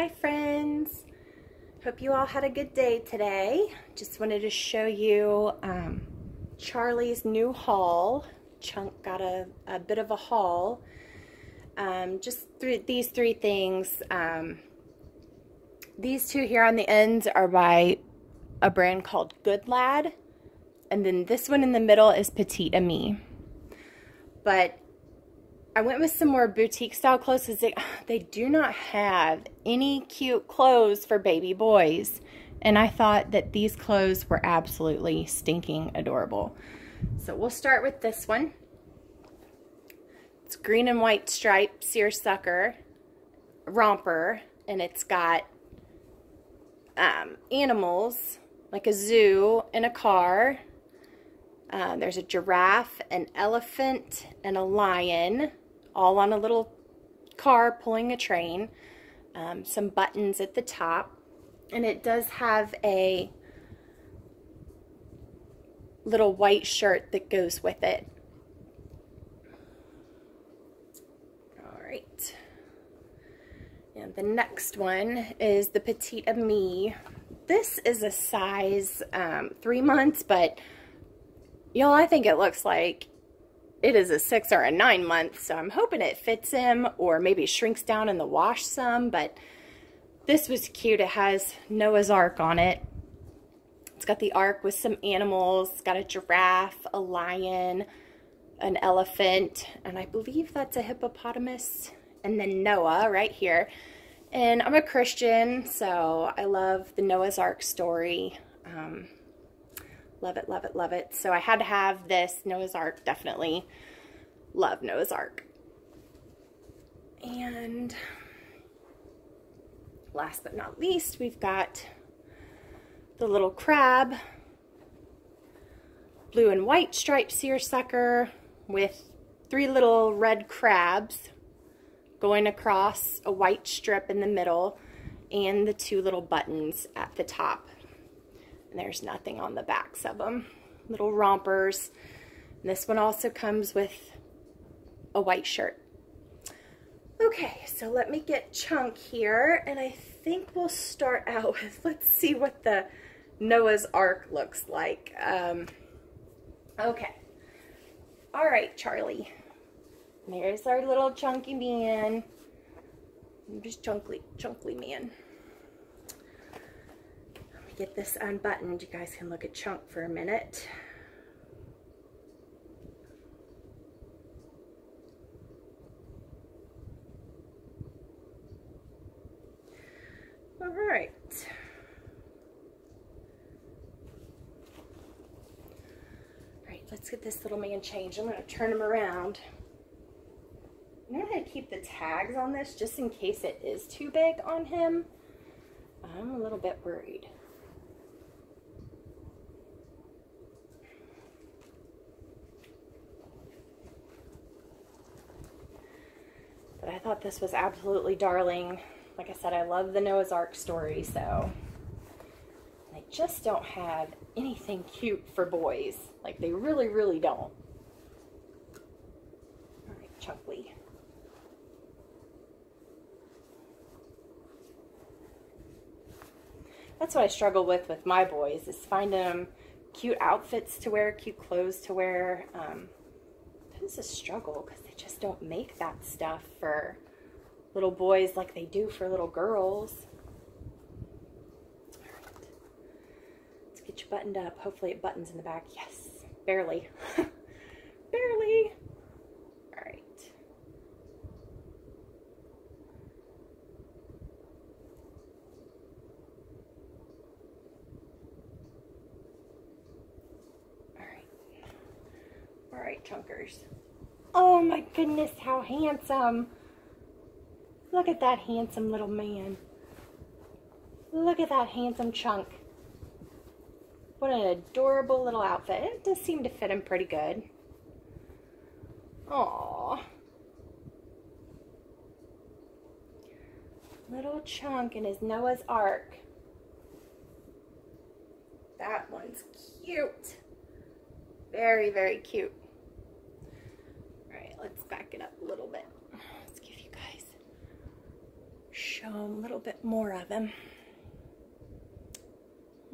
Hi friends. Hope you all had a good day today. Just wanted to show you um, Charlie's new haul. Chunk got a, a bit of a haul. Um, just th these three things. Um, these two here on the ends are by a brand called Good Lad. And then this one in the middle is Petit Ami. But I went with some more boutique style clothes because they, they do not have any cute clothes for baby boys. And I thought that these clothes were absolutely stinking adorable. So we'll start with this one. It's green and white striped seersucker romper. And it's got um, animals like a zoo and a car. Uh, there's a giraffe, an elephant, and a lion all on a little car pulling a train. Um, some buttons at the top. And it does have a little white shirt that goes with it. All right. And the next one is the Petit Ami. This is a size um, three months, but y'all, I think it looks like it is a six or a nine month, so I'm hoping it fits him or maybe shrinks down in the wash some, but this was cute. It has Noah's Ark on it. It's got the ark with some animals. It's got a giraffe, a lion, an elephant, and I believe that's a hippopotamus. And then Noah right here. And I'm a Christian, so I love the Noah's Ark story. Um, Love it, love it, love it. So I had to have this Noah's Ark, definitely. Love Noah's Ark. And last but not least, we've got the little crab, blue and white striped seersucker with three little red crabs going across a white strip in the middle and the two little buttons at the top. And there's nothing on the backs of them. Little rompers. And this one also comes with a white shirt. Okay, so let me get Chunk here, and I think we'll start out with, let's see what the Noah's Ark looks like. Um, okay. All right, Charlie. There's our little chunky man. Just chunkly, chunky man get this unbuttoned, you guys can look at Chunk for a minute. All right. All right, let's get this little man changed. I'm to turn him around. I'm to keep the tags on this just in case it is too big on him. I'm a little bit worried. But I thought this was absolutely darling. Like I said, I love the Noah's Ark story, so they just don't have anything cute for boys. Like they really, really don't. All right, Chunky. That's what I struggle with with my boys is finding them cute outfits to wear, cute clothes to wear. Um, is a struggle because they just don't make that stuff for little boys like they do for little girls. All right. Let's get you buttoned up. Hopefully it buttons in the back. Yes, barely. barely. All right. All right. All right, chunkers. Oh my goodness, how handsome. Look at that handsome little man. Look at that handsome chunk. What an adorable little outfit. It does seem to fit him pretty good. Aww. Little chunk in his Noah's Ark. That one's cute. Very, very cute let's back it up a little bit. Let's give you guys show him a little bit more of him.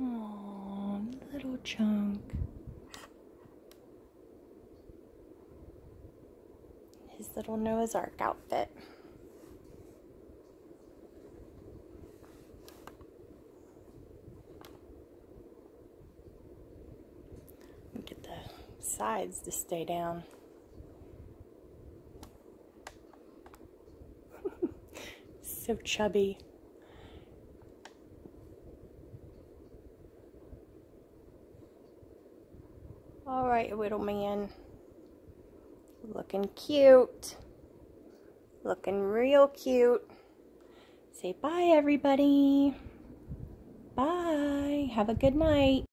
Oh, little chunk. His little Noah's Ark outfit. Get the sides to stay down. So chubby. All right, little man. Looking cute. Looking real cute. Say bye, everybody. Bye. Have a good night.